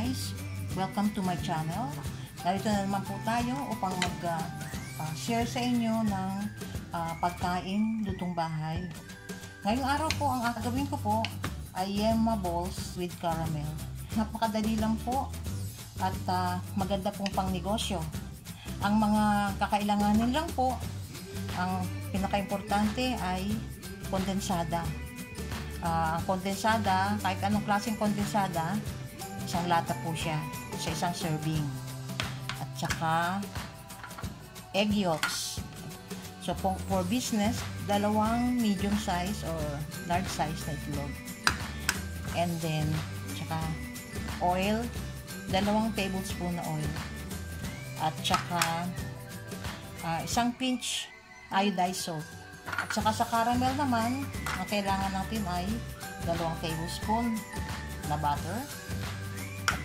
guys, welcome to my channel. Narito na naman po tayo upang mag-share sa inyo ng uh, pagkain lutong bahay. Ngayong araw po, ang gagawin ko po ay yema balls with caramel. Napakadali lang po at uh, maganda pong pang negosyo. Ang mga kakailanganin lang po, ang pinaka-importante ay kondensada. Uh, kondensada, kahit anong klaseng kondensada, isang lata po siya sa isang serving. At saka egg yolks. So for, for business, dalawang medium size or large size na itlog. And then, saka oil, dalawang tablespoon na oil. At saka uh, isang pinch iodized salt. At saka sa caramel naman, ang kailangan natin ay dalawang tablespoon na butter.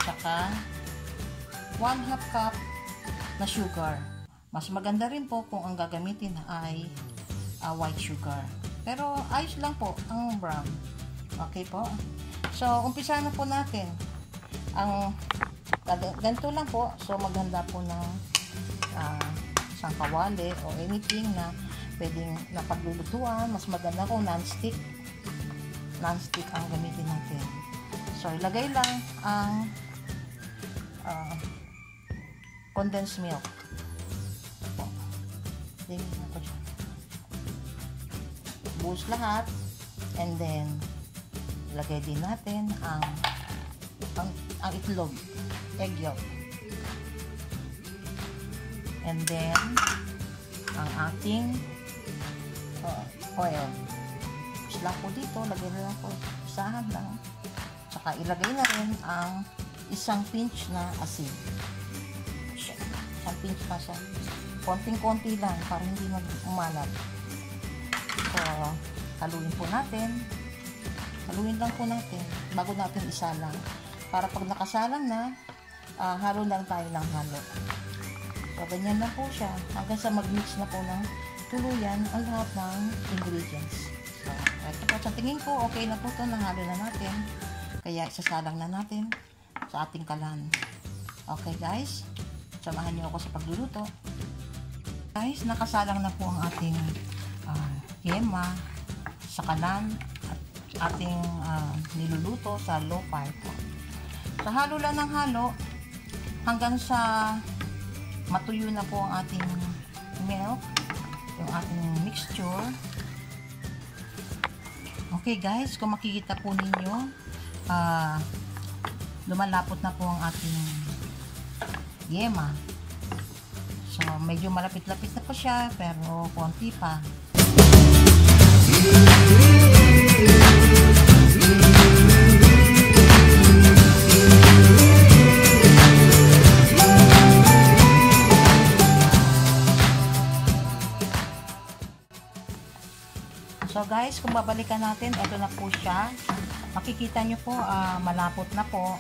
At saka 1 half cup na sugar. Mas maganda rin po kung ang gagamitin ay uh, white sugar. Pero ayos lang po ang brown. Okay po? So, umpisa na po natin. Ang ganito lang po. So, maghanda po ng uh, isang kawali o anything na pwedeng napaglulutuan. Mas maganda kung non-stick. Non-stick ang gamitin natin. So, ilagay lang ang uh, condensed milk. Na ko siya. Buhos lahat. And then, ilagay din natin ang ang, ang itlog. Egg yolk. And then, ang ating uh, oil. Tapos lang dito, lagay na lang po, isahan lang. Tsaka ilagay na rin ang isang pinch na asin. Isang pinch pa siya. Konting-konti lang para hindi mag-umalat. So, haluin po natin. Haluin lang po natin bago natin isalang. Para pag nakasalang na, uh, halo lang tayo ng halo. So, ganyan lang po siya. Hanggang sa mag-mix na po ng tuluyan ang lahat ng ingredients. So, ito po. Sa tingin ko, okay na po ito. Nanghalo na natin. Kaya, isasalang na natin sa ating kalan. Okay, guys. Samahan niyo ako sa pagluluto. Guys, nakasalang na po ang ating uh, yema sa kalan at ating uh, niluluto sa low fire. Sa halo lang ng halo hanggang sa matuyo na po ang ating milk, yung ating mixture. Okay guys, kung makikita po ninyo, uh, lumalapot na po ang ating yema. So, medyo malapit-lapit na po siya, pero konti pa. So guys, kung babalikan natin, ito na po siya. Makikita nyo po, uh, malapot na po.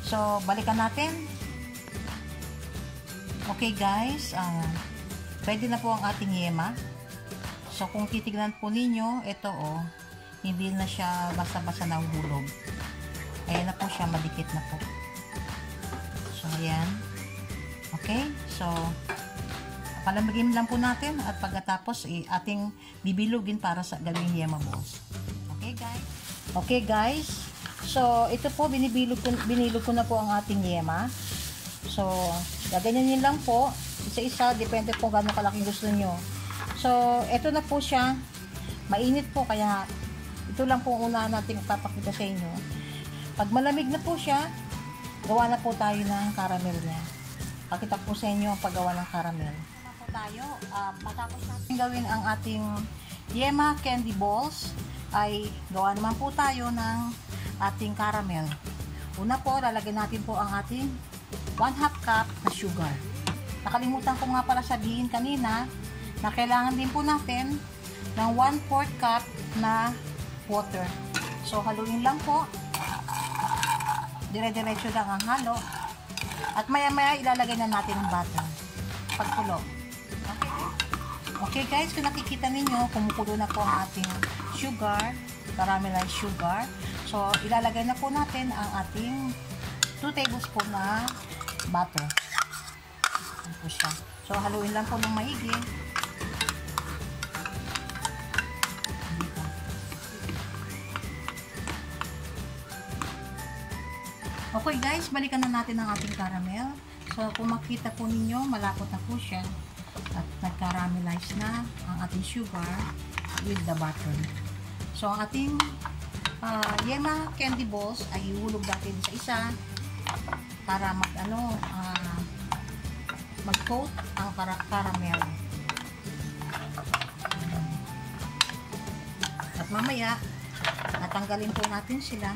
So, balikan natin. Okay guys, uh, pwede na po ang ating yema. So, kung titignan po ninyo, ito oh, hindi na siya basa-basa ng hulog. Ayan na po siya, madikit na po. So, ayan. Okay, so, palamigin lang po natin at pagkatapos eh, ating bibilugin para sa gawing yema balls. Okay guys? So ito po binibilog ko, binilog ko na po ang ating yema. So, gaganyanin lang po, isa-isa, depende po gano'ng kalaki gusto nyo. So, ito na po siya, mainit po kaya ito lang po una natin papakita sa inyo. Pag malamig na po siya, gawa na po tayo ng caramel niya. Pakita po sa inyo ang paggawa ng caramel tayo. Uh, matapos natin gawin ang ating Yema candy balls, ay gawa naman po tayo ng ating caramel. Una po, lalagyan natin po ang ating 1 half cup na sugar. Nakalimutan ko nga pala sabihin kanina na kailangan din po natin ng 1 4 cup na water. So, haluin lang po. Dire-diretso lang ang halo. At maya-maya ilalagay na natin ang butter. Pagkulo. Okay guys, kung nakikita ninyo, kumukulo na po ang ating sugar, caramelized sugar. So, ilalagay na po natin ang ating 2 tablespoon na butter. Yan po siya. So, haluin lang po ng maigi. Okay guys, balikan na natin ang ating caramel. So, kung makita po ninyo, malapot na po siya. At nag-caramelize na ang ating sugar with the butter. So, ating uh, Yema candy balls ay ihulog natin sa isa para mag ano, uh, mag-coat ang car- caramel. At mamaya, natanggalin po natin sila.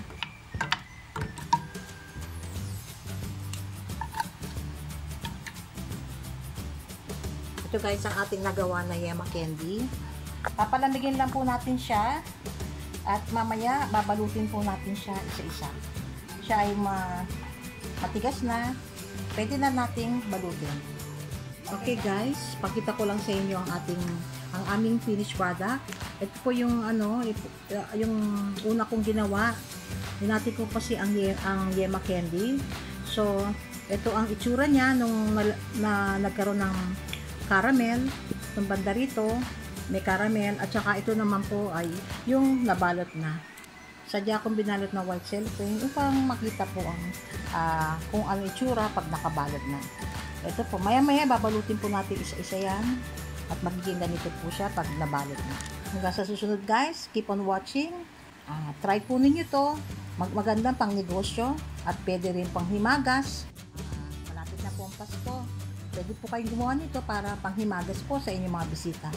Ito guys ang ating nagawa na Yema candy. Papalamigin lang po natin siya at mamaya babalutin po natin siya isa-isa. Siya ay ma matigas na. Pwede na nating balutin. Okay guys, pakita ko lang sa inyo ang ating ang aming finished product. Ito po yung ano, yung una kong ginawa. Hinati ko kasi ang ang Yema candy. So, ito ang itsura niya nung na, na nagkaroon ng caramel. Itong banda rito, may caramel. At saka ito naman po ay yung nabalot na. Sadya akong binalot na white cellophane upang makita po ang uh, kung ano itsura pag nakabalot na. Ito po, maya-maya babalutin po natin isa-isa yan at magiging ganito po siya pag nabalot na. Hanggang sa susunod guys, keep on watching. Uh, try po ninyo to. Mag magandang pang negosyo at pwede rin pang himagas. Uh, malapit na po ang Pasko. Pwede po kayong gumawa nito para panghimagas po sa inyong mga bisita.